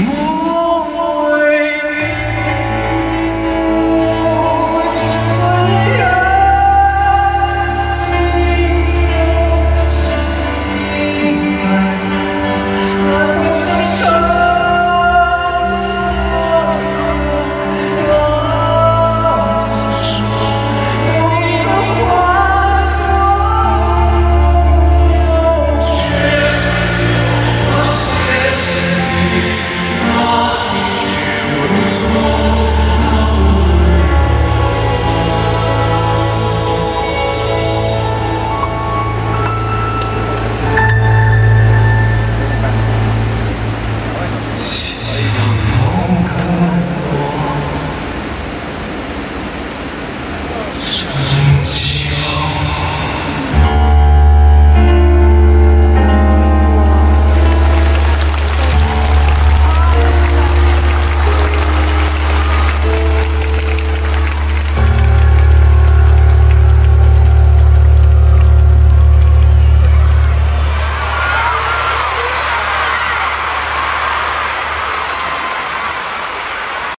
More